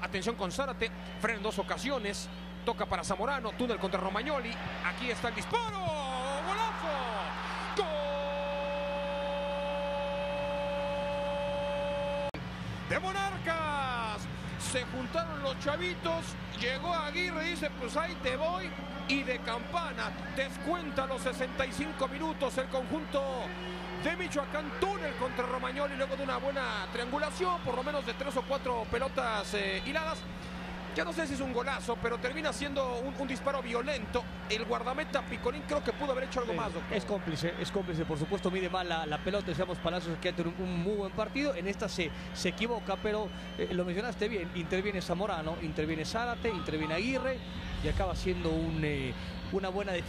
Atención con Zárate, frena en dos ocasiones, toca para Zamorano, túnel contra Romagnoli, aquí está el disparo, golazo, gol de Monarcas, se juntaron los chavitos, llegó Aguirre, dice pues ahí te voy, y de campana, descuenta los 65 minutos el conjunto Michoacán, túnel contra Romagnoli luego de una buena triangulación, por lo menos de tres o cuatro pelotas eh, hiladas. Ya no sé si es un golazo, pero termina siendo un, un disparo violento. El guardameta Picolín creo que pudo haber hecho algo Sí, más, doctor. Es cómplice, es cómplice, por supuesto, mide mal la, la pelota, decíamos Palacios que ha tenido un, un muy buen partido, en esta se, se equivoca, pero eh, lo mencionaste bien, interviene Zamorano, interviene Zárate, interviene Aguirre y acaba siendo un, eh, una buena defensa.